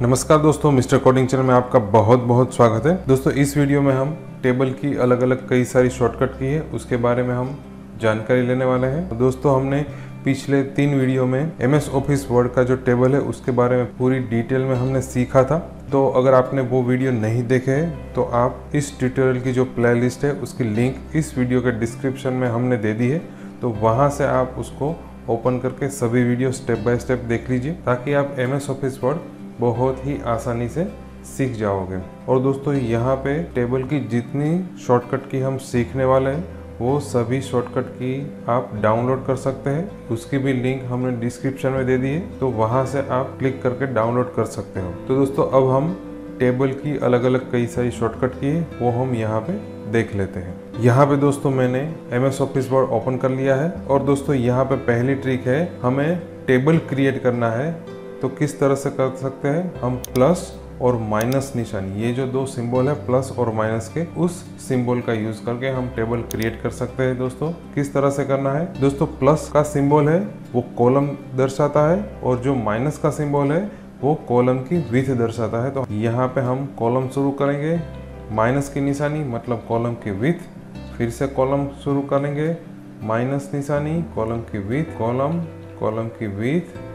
नमस्कार दोस्तों, mister coding channel में आपका बहुत बहुत स्वागत है। दोस्तों, इस वीडियो में हम टेबल की अलग अलग कई सारी शॉर्टकट की है, उसके बारे में हम जानकारी लेने वाले हैं। दोस्तों, हमने पिछले तीन वीडियो में एम एस ऑफ़िस वर्ड का जो टेबल है, उसके बारे में पूरी डिटेल में हमने सीखा था। तो अगर आपने वो वीडियो नहीं देखे हैं तो आप इस ट्यूटोरियल की जो प्लेलिस्ट है, उसकी लिंक इस वीडियो के डिस्क्रिप्शन में हमने दे दी है। तो वहाँ से आप उसको ओपन करके सभी वीडियो स्टेप बाय स्टेप देख लीजिए, ताकि आप एम एस ऑफ़िस वर्ड बहुत ही आसानी से सीख जाओगे। और दोस्तों, यहाँ पे टेबल की जितनी शॉर्टकट की हम सीखने वाले हैं, वो सभी शॉर्टकट की आप डाउनलोड कर सकते हैं। उसकी भी लिंक हमने डिस्क्रिप्शन में दे दी है तो वहाँ से आप क्लिक करके डाउनलोड कर सकते हो। तो दोस्तों, अब हम टेबल की अलग अलग कई सारी शॉर्टकट की है, वो हम यहाँ पे देख लेते हैं। यहाँ पे दोस्तों, मैंने M S office word open कर लिया है। और दोस्तों, यहाँ पे पहली ट्रिक है, हमें टेबल क्रिएट करना है। तो किस तरह से कर सकते हैं? हम प्लस और माइनस निशान। ये जो दो सिंबल है प्लस और माइनस के, उस सिंबल का यूज़ करके हम टेबल क्रिएट कर सकते हैं दोस्तों। किस तरह से करना है? दोस्तों प्लस का सिंबल है, वो कॉलम दर्शाता है, और जो माइनस का सिंबल है, वो कॉलम की विथ दर्शाता है। तो यहाँ पे हम कॉलम शुरू करेंगे माइनस की निशानी मतलब कॉलम की विथ फिर से कॉलम शुरू करेंगे माइनस निशानी कॉलम की विथ कॉलम कॉलम की विथ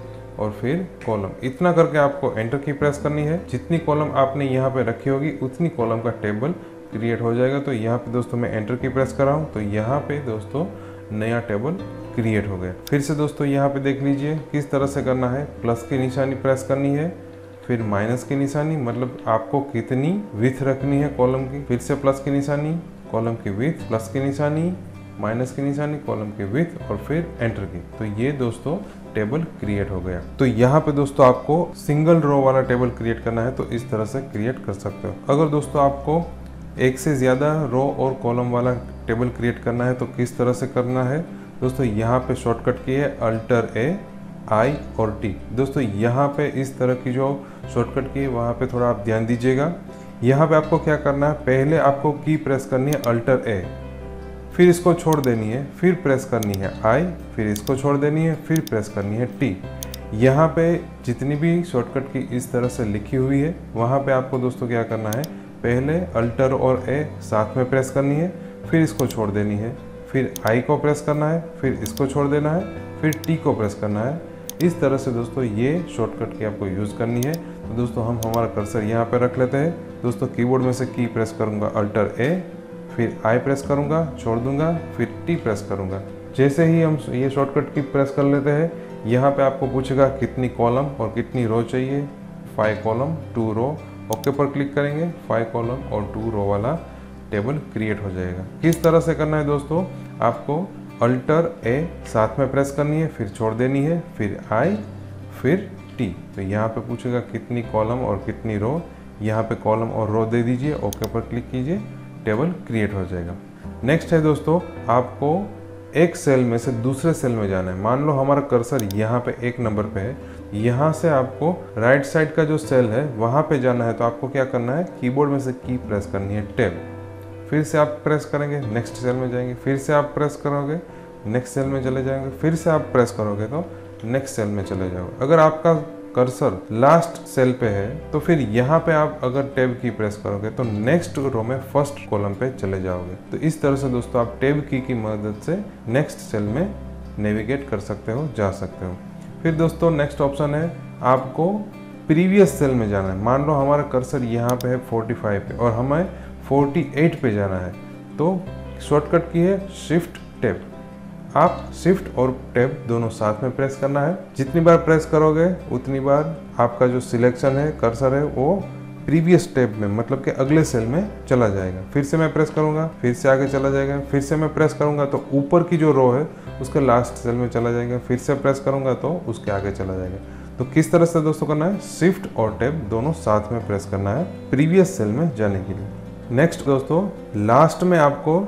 और फिर कॉलम। इतना करके आपको एंटर की प्रेस करनी है। जितनी कॉलम आपने यहाँ पे रखी होगी, उतनी कॉलम का टेबल क्रिएट हो जाएगा। तो यहाँ पे दोस्तों मैं एंटर की प्रेस कर रहा हूँ। तो यहाँ पे दोस्तों नया टेबल क्रिएट हो गया। फिर से दोस्तों यहाँ पे देख लीजिए किस तरह से करना है। प्लस की निशानी प्रेस करनी है, फिर माइनस की निशानी मतलब आपको कितनी विथ रखनी है कॉलम की। फिर से प्लस की निशानी, कॉलम की विथ प्लस की निशानी माइनस की निशानी कॉलम की विथ और फिर एंटर की। तो ये दोस्तों टेबल क्रिएट हो गया। तो यहाँ पे दोस्तों आपको सिंगल रो वाला टेबल क्रिएट करना है तो इस तरह से क्रिएट कर सकते हो। अगर दोस्तों आपको एक से ज़्यादा रो और कॉलम वाला टेबल क्रिएट करना है तो किस तरह से करना है? दोस्तों यहाँ पे शॉर्टकट की है, अल्टर ए, आई और टी। दोस्तों यहाँ पे इस तरह की जो शॉर्टकट की है, वहाँ पे थोड़ा आप ध्यान दीजिएगा। यहाँ पे आपको क्या करना है? पहले आपको की प्रेस करनी है, अल्टर ए। फिर इसको छोड़ देनी है, फिर प्रेस करनी है आई फिर इसको छोड़ देनी है, फिर प्रेस करनी है टी यहाँ पे जितनी भी शॉर्टकट की इस तरह से लिखी हुई है, वहाँ पे आपको दोस्तों क्या करना है? पहले अल्टर और ए साथ में प्रेस करनी है, फिर इसको छोड़ देनी है। फिर आई को प्रेस करना है, फिर इसको छोड़ देना है, फिर टी को प्रेस करना है। इस तरह से दोस्तों ये शॉर्टकट की आपको यूज़ करनी है। तो दोस्तों हम हमारा कर्सर यहाँ पर रख लेते हैं। दोस्तों कीबोर्ड में से की प्रेस करूँगा अल्टर ए फिर आई प्रेस करूँगा, छोड़ दूँगा, फिर टी प्रेस करूँगा। जैसे ही हम ये शॉर्टकट की प्रेस कर लेते हैं, यहाँ पे आपको पूछेगा कितनी कॉलम और कितनी रो चाहिए। Five column two row okay पर क्लिक करेंगे फाइव कॉलम और टू रो वाला टेबल क्रिएट हो जाएगा। किस तरह से करना है दोस्तों? आपको अल्टर ए साथ में प्रेस करनी है, फिर छोड़ देनी है, फिर आई फिर टी तो यहाँ पे पूछेगा कितनी कॉलम और कितनी रो यहाँ पे कॉलम और रो दे दीजिए ओके पर क्लिक कीजिए। टेबल क्रिएट हो जाएगा। नेक्स्ट है दोस्तों, आपको एक सेल में से दूसरे सेल में जाना है। मान लो हमारा कर्सर यहाँ पे एक नंबर पे है। यहाँ से आपको राइट साइड का जो सेल है, वहाँ पे जाना है। तो आपको क्या करना है? कीबोर्ड में से की प्रेस करनी है टेब फिर से आप प्रेस करेंगे नेक्स्ट सेल में जाएँगे। फिर से आप प्रेस करोगे नेक्स्ट सेल में चले जाएँगे। फिर से आप प्रेस करोगे तो नेक्स्ट सेल में चले जाओगे अगर आपका कर्सर लास्ट सेल पे है तो फिर यहाँ पे आप अगर टैब की प्रेस करोगे तो नेक्स्ट रो में फ़र्स्ट कॉलम पे चले जाओगे। तो इस तरह से दोस्तों आप टैब की की मदद से नेक्स्ट सेल में नेविगेट कर सकते हो, जा सकते हो। फिर दोस्तों नेक्स्ट ऑप्शन है, आपको प्रीवियस सेल में जाना है। मान लो हमारा कर्सर यहाँ पे है 45 पे और हमें 48 पे जाना है तो शॉर्टकट की है शिफ्ट टैब आप शिफ्ट और टैब दोनों साथ में प्रेस करना है। जितनी बार प्रेस करोगे, उतनी बार आपका जो सिलेक्शन है कर्सर है, वो प्रीवियस टैब में मतलब कि अगले सेल में चला जाएगा। फिर से मैं प्रेस करूँगा, फिर से आगे चला जाएगा, फिर से मैं प्रेस करूँगा तो ऊपर की जो रो है, उसके लास्ट सेल में चला जाएगा। फिर से प्रेस करूँगा तो उसके आगे चला जाएगा। तो किस तरह से दोस्तों करना है? शिफ्ट और टैब दोनों साथ में प्रेस करना है प्रीवियस सेल में जाने के लिए। नेक्स्ट दोस्तों लास्ट में आपको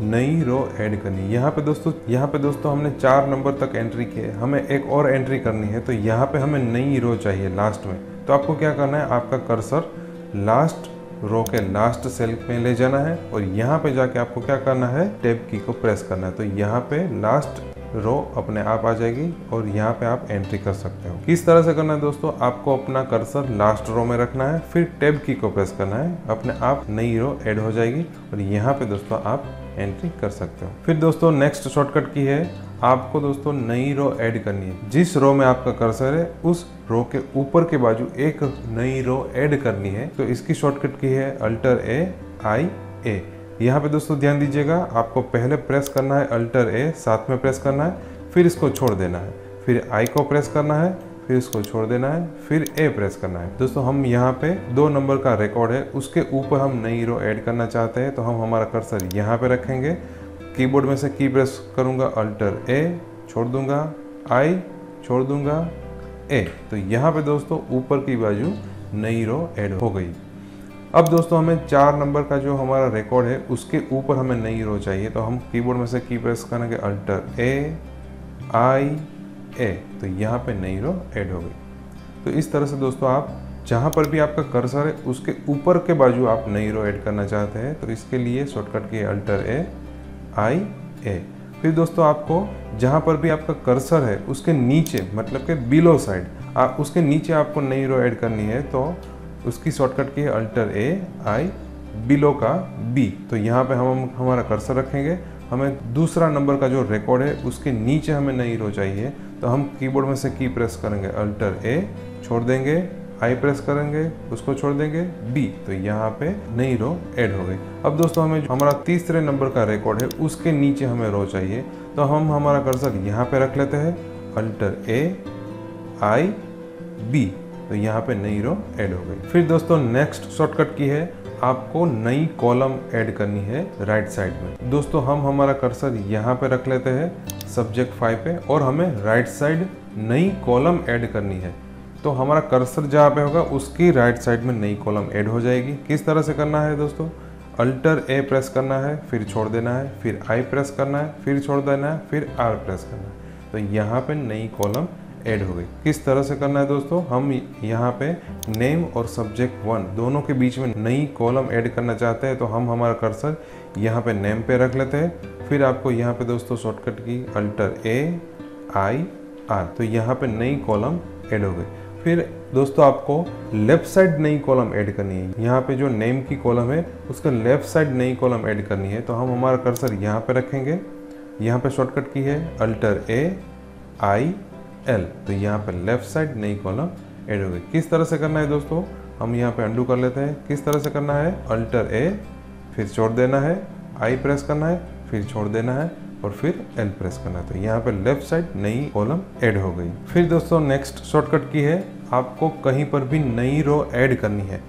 नई रो ऐड करनी यहाँ पे दोस्तों, यहाँ पे दोस्तों हमने चार नंबर तक एंट्री की है। हमें एक और एंट्री करनी है तो यहाँ पे हमें नई रो चाहिए लास्ट में। तो आपको क्या करना है? आपका कर्सर लास्ट रो के लास्ट सेल में ले जाना है और यहाँ पे जाके आपको क्या करना है? टेब की को प्रेस करना है। तो यहाँ पे लास्ट रो अपने आप आ जाएगी और यहाँ पे आप एंट्री कर सकते हो। किस तरह से करना है दोस्तों? आपको अपना कर्सर लास्ट रो में रखना है, फिर टेब की को प्रेस करना है। अपने आप नई रो ऐड हो जाएगी और यहाँ पे दोस्तों आप एंट्री कर सकते हो। फिर दोस्तों नेक्स्ट शॉर्टकट की है, आपको दोस्तों नई रो ऐड करनी है। जिस रो में आपका कर्सर है, उस रो के ऊपर के बाजू एक नई रो ऐड करनी है। तो इसकी शॉर्टकट की है अल्टर ए आई ए यहाँ पे दोस्तों ध्यान दीजिएगा, आपको पहले प्रेस करना है अल्टर ए साथ में प्रेस करना है, फिर इसको छोड़ देना है। फिर आई को प्रेस करना है फिर इसको छोड़ देना है, फिर ए प्रेस करना है। दोस्तों, हम यहाँ पे दो नंबर का रिकॉर्ड है, उसके ऊपर हम नई रो ऐड करना चाहते हैं तो हम हमारा कर्सर यहाँ पे रखेंगे। कीबोर्ड में से की प्रेस करूँगा अल्टर ए छोड़ दूँगा आई छोड़ दूँगा ए तो यहाँ पे दोस्तों, ऊपर की बाजू नई रो ऐड हो गई। अब दोस्तों, हमें चार नंबर का जो हमारा रिकॉर्ड है, उसके ऊपर हमें नई रो चाहिए तो हम कीबोर्ड में से की प्रेस करेंगे अल्टर ए आई ए तो यहाँ पे नई रो ऐड हो गई। तो इस तरह से दोस्तों आप जहाँ पर भी आपका कर्सर है, उसके ऊपर के बाजू आप नई रो ऐड करना चाहते हैं तो इसके लिए शॉर्टकट की अल्टर ए आई ए फिर दोस्तों आपको जहाँ पर भी आपका कर्सर है, उसके नीचे मतलब के बिलो साइड आप उसके नीचे आपको नई रो ऐड करनी है तो उसकी shortcut key alter A I below का बी तो यहाँ पे हम, हमारा कर्सर रखेंगे हमें दूसरा नंबर का जो रिकॉर्ड है, उसके नीचे हमें नई रो चाहिए। तो हम कीबोर्ड में से की प्रेस करेंगे अल्टर ए छोड़ देंगे आई प्रेस करेंगे, उसको छोड़ देंगे बी तो यहाँ पे नई रो ऐड हो गई। अब दोस्तों, हमें जो हमारा तीसरे नंबर का रिकॉर्ड है, उसके नीचे हमें रो चाहिए। तो हम हमारा कर्सर यहाँ पे रख लेते हैं अल्टर ए आई बी तो यहाँ पे नई रो ऐड हो गई। फिर दोस्तों नेक्स्ट शॉर्टकट की है। आपको नई कॉलम ऐड करनी है राइट साइड में। दोस्तों, हम हमारा कर्सर यहाँ पे रख लेते हैं सब्जेक्ट फाइव पे, और हमें राइट साइड नई कॉलम ऐड करनी है। तो हमारा कर्सर जहाँ पे होगा, उसकी राइट साइड में नई कॉलम ऐड हो जाएगी। किस तरह से करना है दोस्तों? अल्टर ए प्रेस करना है, फिर छोड़ देना है, फिर आई प्रेस करना है, फिर छोड़ देना है, फिर आर प्रेस करना है। तो यहाँ पे नई कॉलम ऐड हो गई। किस तरह से करना है दोस्तों? हम यहाँ पे नेम और सब्जेक्ट वन दोनों के बीच में नई कॉलम ऐड करना चाहते हैं तो हम हमारा कर्सर यहाँ पे नेम पे रख लेते हैं। फिर आपको यहाँ पे दोस्तों शॉर्टकट की अल्टर ए आई आर तो यहाँ पे नई कॉलम ऐड हो गई। फिर दोस्तों आपको लेफ़्ट साइड नई कॉलम ऐड करनी है। यहाँ पे जो नेम की कॉलम है, उसका लेफ़्ट साइड नई कॉलम ऐड करनी है। तो हम हमारा कर्सर यहाँ पे रखेंगे। यहाँ पे शॉर्टकट की है अल्टर ए आई एल तो यहाँ पे लेफ़्ट साइड नई कॉलम एड हो गई किस तरह से करना है दोस्तों? हम यहाँ पे अंडू कर लेते हैं। किस तरह से करना है? अल्टर ए फिर छोड़ देना है। आई प्रेस करना है, फिर छोड़ देना है और फिर एल प्रेस करना है। तो यहाँ पे लेफ़्ट साइड नई कॉलम ऐड हो गई। फिर दोस्तों नेक्स्ट शॉर्टकट की है। आपको कहीं पर भी नई रो ऐड करनी है।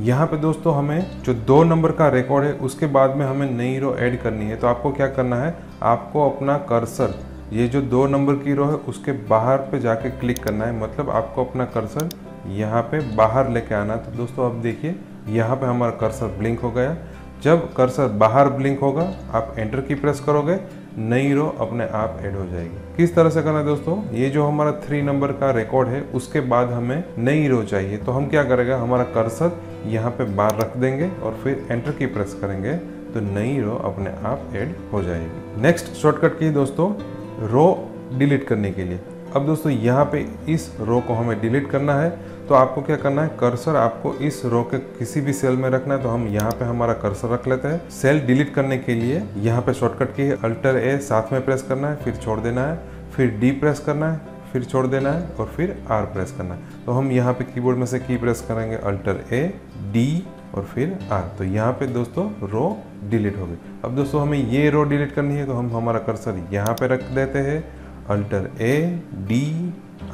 यहाँ पे दोस्तों हमें जो दो नंबर का रिकॉर्ड है, उसके बाद में हमें नई रो ऐड करनी है। तो आपको क्या करना है? आपको अपना कर्सर ये जो दो नंबर की रो है, उसके बाहर पे जाके क्लिक करना है। मतलब आपको अपना कर्सर यहाँ पे बाहर लेके आना है। तो दोस्तों, अब देखिए, यहाँ पे हमारा कर्सर ब्लिंक हो गया। जब कर्सर बाहर ब्लिंक होगा, आप एंटर की प्रेस करोगे, नई रो अपने आप ऐड हो जाएगी। किस तरह से करना है दोस्तों? ये जो हमारा थ्री नंबर का रिकॉर्ड है, उसके बाद हमें नई रो चाहिए। तो हम क्या करेंगे? हमारा कर्सर यहाँ पे बाहर रख देंगे और फिर एंटर की प्रेस करेंगे। तो नई रो अपने आप ऐड हो जाएगी। नेक्स्ट शॉर्टकट की दोस्तों रो डिलीट करने के लिए। अब दोस्तों, यहाँ पे इस रो को हमें डिलीट करना है तो आपको क्या करना है? कर्सर आपको इस रो के किसी भी सेल में रखना है तो हम यहाँ पे हमारा कर्सर रख लेते हैं। सेल डिलीट करने के लिए यहाँ पे शॉर्टकट की है अल्टर ए साथ में प्रेस करना है, फिर छोड़ देना है, फिर डी प्रेस करना है, फिर छोड़ देना है, और फिर आर प्रेस करना है। तो हम यहाँ पे कीबोर्ड में से की प्रेस करेंगे अल्टर ए, डी और फिर आर तो यहाँ पे दोस्तों रो डिलीट हो गई। अब दोस्तों हमें ये रो डिलीट करनी है तो हम हमारा कर्सर यहाँ पे रख देते हैं अल्टर ए डी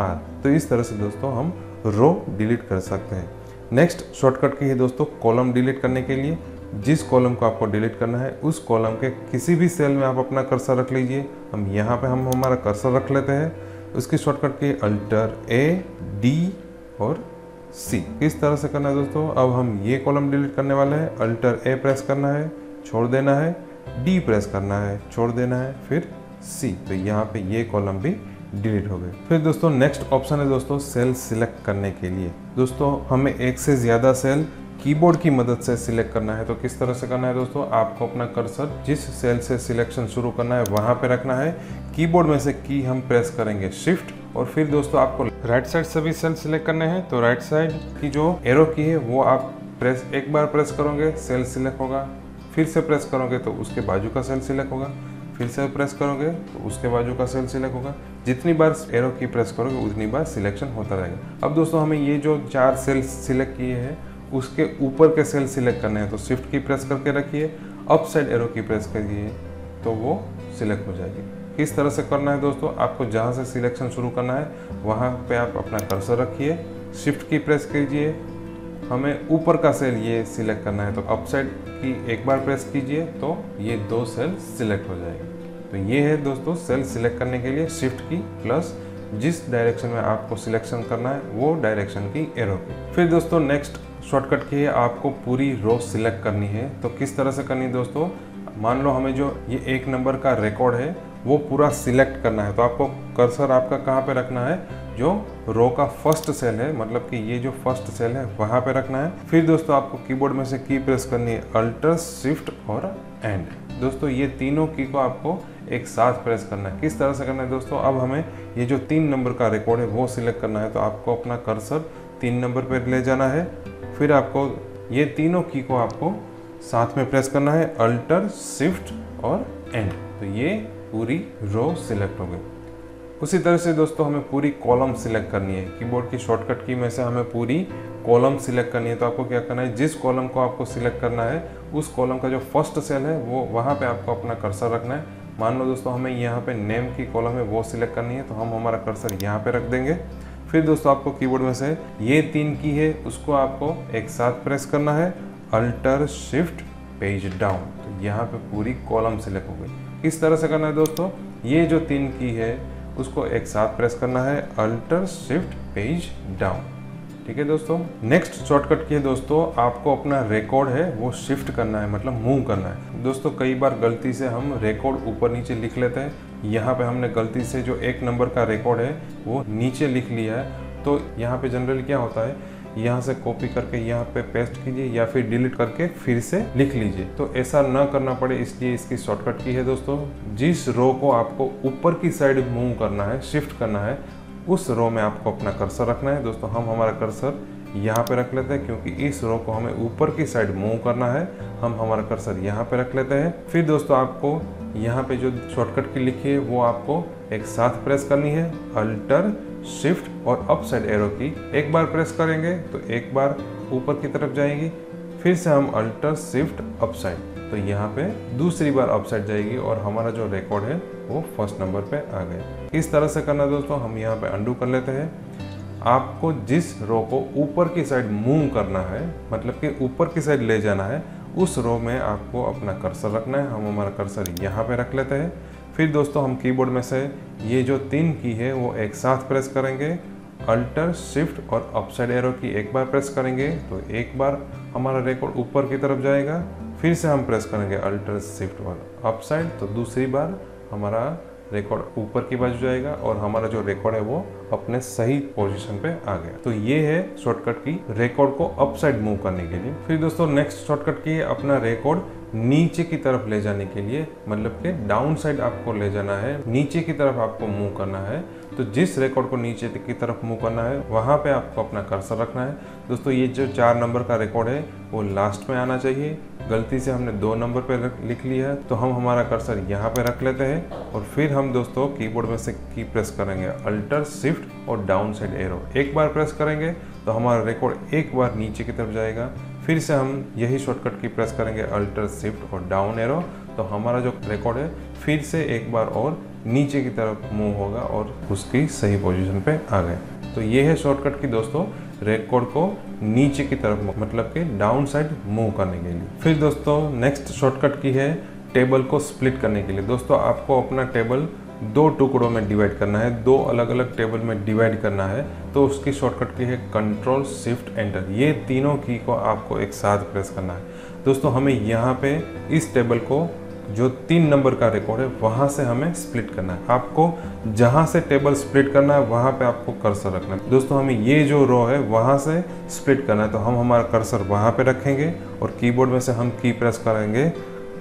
आर तो इस तरह से दोस्तों हम रो डिलीट कर सकते हैं। नेक्स्ट शॉर्टकट की है दोस्तों कॉलम डिलीट करने के लिए। जिस कॉलम को आपको डिलीट करना है, उस कॉलम के किसी भी सेल में आप अपना कर्सर रख लीजिए। हम यहाँ पे हम हमारा कर्सर रख लेते हैं। उसकी शॉर्टकट की अल्टर ए डी और सी किस तरह से करना है दोस्तों? अब हम ये कॉलम डिलीट करने वाले हैं। अल्टर ए प्रेस करना है, छोड़ देना है। डी प्रेस करना है, छोड़ देना है। फिर सी तो यहाँ पे ये कॉलम भी डिलीट हो गए। फिर दोस्तों नेक्स्ट ऑप्शन है दोस्तों सेल सिलेक्ट करने के लिए। दोस्तों हमें एक से ज़्यादा सेल कीबोर्ड की मदद से सिलेक्ट करना है। तो किस तरह से करना है दोस्तों? आपको अपना कर्सर जिस सेल से सिलेक्शन शुरू करना है, वहाँ पे रखना है। कीबोर्ड में से की हम प्रेस करेंगे। शिफ्ट और फिर दोस्तों आपको राइट साइड से भी सेल सिलेक्ट करने हैं तो राइट साइड की जो एरो की है, वो आप प्रेस एक बार प्रेस करोगे सेल सिलेक्ट होगा। फिर से प्रेस करोगे तो उसके बाजू का सेल सिलेक्ट होगा। फिर से प्रेस करोगे तो उसके बाजू का सेल सिलेक्ट होगा। जितनी बार एरो की प्रेस करोगे, उतनी बार सिलेक्शन होता रहेगा। अब दोस्तों, हमें ये जो चार सेल सिलेक्ट किए हैं, उसके ऊपर के सेल सिलेक्ट करने हैं तो शिफ्ट की प्रेस करके रखिए। Up side arrow key press करिए तो वो सिलेक्ट हो जाएगी। किस तरह से करना है दोस्तों? आपको जहाँ से सिलेक्शन शुरू करना है, वहाँ पे आप अपना कर्सर रखिए। शिफ्ट की प्रेस कीजिए। हमें ऊपर का सेल ये सिलेक्ट करना है तो अपसाइड की एक बार प्रेस कीजिए तो ये दो सेल सिलेक्ट हो जाएगी। तो ये है दोस्तों सेल सिलेक्ट करने के लिए शिफ्ट की प्लस जिस डायरेक्शन में आपको सिलेक्शन करना है, वो डायरेक्शन की एरो की। फिर दोस्तों नेक्स्ट शॉर्टकट की है, आपको पूरी रो सिलेक्ट करनी है। तो किस तरह से करनी दोस्तों? मान लो हमें जो ये एक नंबर का रिकॉर्ड है वो पूरा सिलेक्ट करना है। तो आपको कर्सर आपका कहाँ पे रखना है? जो रो का फ़र्स्ट सेल है मतलब कि ये जो फ़र्स्ट सेल है, वहाँ पे रखना है। फिर दोस्तों, आपको कीबोर्ड में से की प्रेस करनी है। अल्टर शिफ्ट और एंड दोस्तों, ये तीनों की को आपको एक साथ प्रेस करना है। किस तरह से करना है दोस्तों? अब हमें ये जो तीन नंबर का रिकॉर्ड है, वो सिलेक्ट करना है। तो आपको अपना कर्सर तीन नंबर पर ले जाना है। फिर आपको ये तीनों की को आपको साथ में प्रेस करना है। अल्टर शिफ्ट और एंड तो ये पूरी रो सिलेक्ट हो गई। उसी तरह से दोस्तों हमें पूरी कॉलम सिलेक्ट करनी है। कीबोर्ड की शॉर्टकट की में से हमें पूरी कॉलम सिलेक्ट करनी है। तो आपको क्या करना है? जिस कॉलम को आपको सिलेक्ट करना है, उस कॉलम का जो फ़र्स्ट सेल है, वो वहाँ पे आपको अपना कर्सर रखना है। मान लो दोस्तों हमें यहाँ पे नेम की कॉलम है, वो सिलेक्ट करनी है तो हम हमारा कर्सर यहाँ पे रख देंगे। फिर दोस्तों आपको कीबोर्ड में से ये तीन की है, उसको आपको एक साथ प्रेस करना है। अल्टर शिफ्ट पेज डाउन तो यहाँ पे पूरी कॉलम सिलेक्ट हो गई। किस तरह से करना है दोस्तों? ये जो तीन की है, उसको एक साथ प्रेस करना है अल्टर शिफ्ट पेज डाउन ठीक है दोस्तों? नेक्स्ट शॉर्टकट की है दोस्तों, आपको अपना रिकॉर्ड है, वो शिफ्ट करना है मतलब मूव करना है। दोस्तों, कई बार गलती से हम रिकॉर्ड ऊपर नीचे लिख लेते हैं। यहाँ पे हमने गलती से जो एक नंबर का रिकॉर्ड है, वो नीचे लिख लिया है। तो यहाँ पे जनरली क्या होता है? यहाँ से कॉपी करके यहाँ पे पेस्ट कीजिए या फिर डिलीट करके फिर से लिख लीजिए। तो ऐसा न करना पड़े, इसलिए इसकी शॉर्टकट की है दोस्तों। जिस रो को आपको ऊपर की साइड मूव करना है शिफ्ट करना है, उस रो में आपको अपना कर्सर रखना है। दोस्तों, हम हमारा कर्सर यहाँ पे रख लेते हैं, क्योंकि इस रो को हमें ऊपर की साइड मूव करना है। हम हमारा कर्सर यहाँ पे रख लेते हैं। फिर दोस्तों, आपको यहाँ पे जो शॉर्टकट की लिखी है, वो आपको एक साथ प्रेस करनी है। अल्टर शिफ्ट और अप साइड एरो की एक बार प्रेस करेंगे तो एक बार ऊपर की तरफ़ जाएगी। फिर से हम अल्टर शिफ्ट अप साइड तो यहाँ पे दूसरी बार अप साइड जाएगी और हमारा जो रिकॉर्ड है वो फ़र्स्ट नंबर पे आ गया। इस तरह से करना दोस्तों, हम यहाँ पे अंडू कर लेते हैं। आपको जिस रो को ऊपर की साइड मूव करना है मतलब कि ऊपर की साइड ले जाना है, उस रो में आपको अपना कर्सर रखना है। हम हमारा कर्सर यहाँ पे रख लेते हैं। फिर दोस्तों हम कीबोर्ड में से ये जो तीन की है, वो एक साथ प्रेस करेंगे। अल्टर शिफ्ट और अपसाइड एरो की एक बार प्रेस करेंगे तो एक बार हमारा रिकॉर्ड ऊपर की तरफ़ जाएगा। फिर से हम प्रेस करेंगे अल्टर शिफ्ट और अपसाइड तो दूसरी बार हमारा रिकॉर्ड ऊपर की बाजू जाएगा और हमारा जो रिकॉर्ड है वो अपने सही पोजीशन पे आ गया। तो ये है शॉर्टकट की रिकॉर्ड को अपसाइड मूव करने के लिए। फिर दोस्तों नेक्स्ट शॉर्टकट की है अपना रिकॉर्ड नीचे की तरफ़ ले जाने के लिए मतलब कि डाउन साइड आपको ले जाना है, नीचे की तरफ़ आपको मूव करना है। तो जिस रिकॉर्ड को नीचे की तरफ़ मूव करना है, वहाँ पे आपको अपना कर्सर रखना है। दोस्तों, ये जो चार नंबर का रिकॉर्ड है, वो लास्ट में आना चाहिए। गलती से हमने दो नंबर पे लिख लिया है तो हम हमारा कर्सर यहाँ पे रख लेते हैं और फिर हम दोस्तों कीबोर्ड में से की प्रेस करेंगे। अल्टर शिफ्ट और डाउन साइड एरो एक बार प्रेस करेंगे तो हमारा रिकॉर्ड एक बार नीचे की तरफ़ जाएगा। फिर से हम यही शॉर्टकट की प्रेस करेंगे अल्टर शिफ्ट और डाउन एरो तो हमारा जो रिकॉर्ड है, फिर से एक बार और नीचे की तरफ़ मूव होगा और उसकी सही पोजीशन पे आ गए। तो ये है शॉर्टकट की दोस्तों रिकॉर्ड को नीचे की तरफ़ मतलब कि डाउन साइड मूव करने के लिए। फिर दोस्तों नेक्स्ट शॉर्टकट की है टेबल को स्प्लिट करने के लिए। दोस्तों, आपको अपना टेबल दो टुकड़ों में डिवाइड करना है, दो अलग अलग टेबल में डिवाइड करना है तो उसकी शॉर्टकट की है कंट्रोल शिफ्ट एंटर ये तीनों की को आपको एक साथ प्रेस करना है। दोस्तों, हमें यहाँ पे इस टेबल को, जो तीन नंबर का रिकॉर्ड है, वहाँ से हमें स्प्लिट करना है। आपको जहाँ से टेबल स्प्लिट करना है, वहाँ पे आपको कर्सर रखना है। दोस्तों, हमें ये जो रो है, वहाँ से स्प्लिट करना है। तो हम हमारा कर्सर वहाँ पे रखेंगे और कीबोर्ड में से हम की प्रेस करेंगे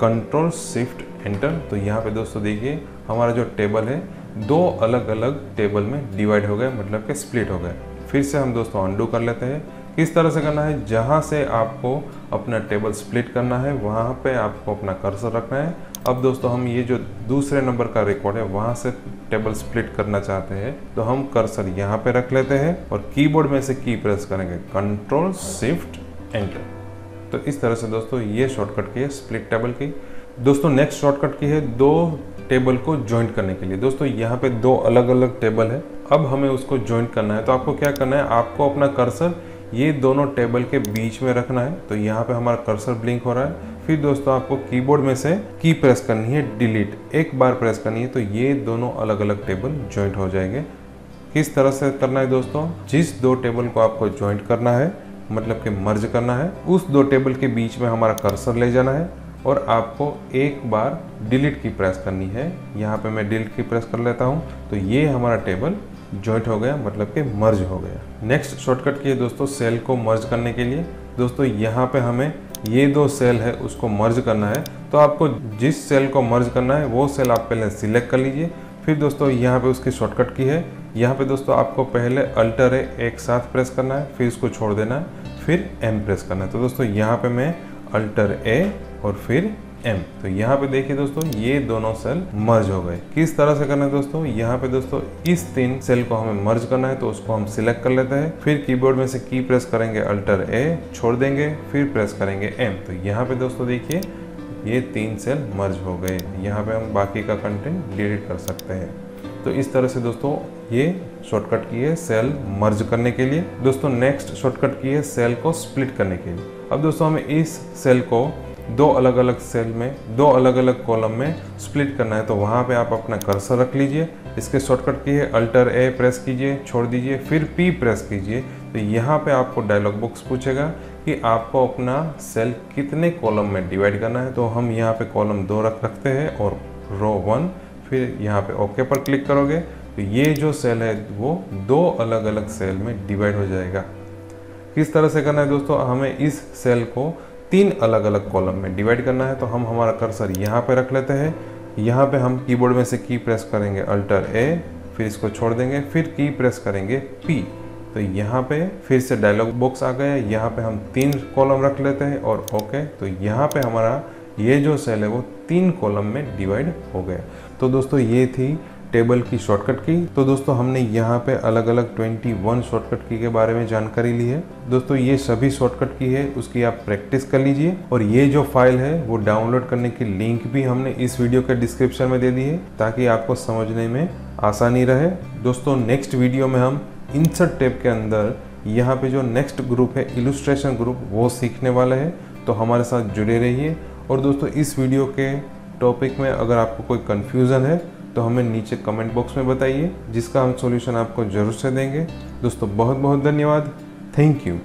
कंट्रोल शिफ्ट एंटर तो यहाँ पे दोस्तों देखिए हमारा जो टेबल है, दो अलग अलग टेबल में डिवाइड हो गए मतलब के स्प्लिट हो गए। फिर से हम दोस्तों अंडू कर लेते हैं। किस तरह से करना है? जहाँ से आपको अपना टेबल स्प्लिट करना है, वहाँ पे आपको अपना कर्सर रखना है। अब दोस्तों हम ये जो दूसरे नंबर का रिकॉर्ड है, वहाँ से टेबल स्प्लिट करना चाहते हैं तो हम कर्सर यहाँ पे रख लेते हैं और कीबोर्ड में से की प्रेस करेंगे। कंट्रोल शिफ्ट एंटर तो इस तरह से दोस्तों ये शॉर्टकट की है स्प्लिट टेबल की। दोस्तों नेक्स्ट शॉर्टकट की है, दो टेबल को ज्वाइंट करने के लिए। दोस्तों, यहाँ पे दो अलग अलग टेबल है। अब हमें उसको ज्वाइंट करना है। तो आपको क्या करना है? आपको अपना कर्सर ये दोनों टेबल के बीच में रखना है। तो यहाँ पे हमारा कर्सर ब्लिंक हो रहा है। फिर दोस्तों, आपको कीबोर्ड में से की प्रेस करनी है डिलीट एक बार प्रेस करनी है तो ये दोनों अलग अलग टेबल ज्वाइंट हो जाएँगे। किस तरह से करना है दोस्तों? जिस दो टेबल को आपको ज्वाइंट करना है मतलब कि मर्ज करना है, उस दो टेबल के बीच में हमारा कर्सर ले जाना है। और आपको एक बार डिलीट की प्रेस करनी है। यहाँ पे मैं डिलीट की प्रेस कर लेता हूँ। तो ये हमारा टेबल ज्वाइंट हो गया मतलब कि मर्ज हो गया। नेक्स्ट शॉर्टकट की है दोस्तों सेल को मर्ज करने के लिए। दोस्तों, यहाँ पे हमें ये दो सेल है, उसको मर्ज करना है। तो आपको जिस सेल को मर्ज करना है, वो सेल आप पहले सिलेक्ट कर लीजिए। फिर दोस्तों, यहाँ पे उसकी शॉर्टकट की है। यहाँ पे दोस्तों, आपको पहले अल्टर है एक साथ प्रेस करना है, फिर इसको छोड़ देना है, फिर एम प्रेस करना है। तो दोस्तों, यहाँ पे मैं अल्टर ए और फिर एम तो यहाँ पे देखिए दोस्तों, ये दोनों सेल मर्ज हो गए। किस तरह से करना है दोस्तों? यहाँ पे दोस्तों, इस तीन सेल को हमें मर्ज करना है तो उसको हम सिलेक्ट कर लेते हैं। फिर कीबोर्ड में से की प्रेस करेंगे अल्टर ए छोड़ देंगे, फिर प्रेस करेंगे एम तो यहाँ पे दोस्तों देखिए, ये तीन सेल मर्ज हो गए। यहाँ पे हम बाकी का कंटेंट डिलीट कर सकते हैं। तो इस तरह से दोस्तों, ये शॉर्टकट की है सेल मर्ज करने के लिए। दोस्तों नेक्स्ट शॉर्टकट की है सेल को स्प्लिट करने के लिए। अब दोस्तों, हमें इस सेल को दो अलग अलग सेल में, दो अलग अलग कॉलम में स्प्लिट करना है तो वहाँ पे आप अपना कर्सर रख लीजिए, इसके शॉर्टकट की है अल्टर ए प्रेस कीजिए, छोड़ दीजिए, फिर पी प्रेस कीजिए तो यहाँ पे आपको डायलॉग बॉक्स पूछेगा कि आपको अपना सेल कितने कॉलम में डिवाइड करना है तो हम यहाँ पे कॉलम दो रख, रखते हैं और रो वन फिर यहाँ पे ओके पर क्लिक करोगे तो ये जो सेल है, वो दो अलग अलग सेल में डिवाइड हो जाएगा। किस तरह से करना है दोस्तों, हमें इस सेल को तीन अलग अलग कॉलम में डिवाइड करना है तो हम हमारा कर्सर यहाँ पे रख लेते हैं। यहाँ पे हम कीबोर्ड में से की प्रेस करेंगे अल्टर ए फिर इसको छोड़ देंगे, फिर की प्रेस करेंगे पी तो यहाँ पे फिर से डायलॉग बॉक्स आ गया यहाँ पे हम तीन कॉलम रख लेते हैं और ओके तो यहाँ पे हमारा ये जो सेल है, वो तीन कॉलम में डिवाइड हो गया। तो दोस्तों, ये थी टेबल की शॉर्टकट की। तो दोस्तों, हमने यहाँ पे अलग अलग 21 शॉर्टकट की के बारे में जानकारी ली है। दोस्तों, ये सभी शॉर्टकट की है, उसकी आप प्रैक्टिस कर लीजिए। और ये जो फ़ाइल है, वो डाउनलोड करने की लिंक भी हमने इस वीडियो के डिस्क्रिप्शन में दे दी है, ताकि आपको समझने में आसानी रहे। दोस्तों नेक्स्ट वीडियो में हम इंसर्ट टेप के अंदर यहाँ पे जो नेक्स्ट ग्रुप है इलुस्ट्रेशन ग्रुप वो सीखने वाले हैं। तो हमारे साथ जुड़े रहिए। और दोस्तों, इस वीडियो के टॉपिक में अगर आपको कोई कन्फ्यूज़न है तो हमें नीचे कमेंट बॉक्स में बताइए, जिसका हम सॉल्यूशन आपको ज़रूर से देंगे। दोस्तों बहुत बहुत धन्यवाद। Thank you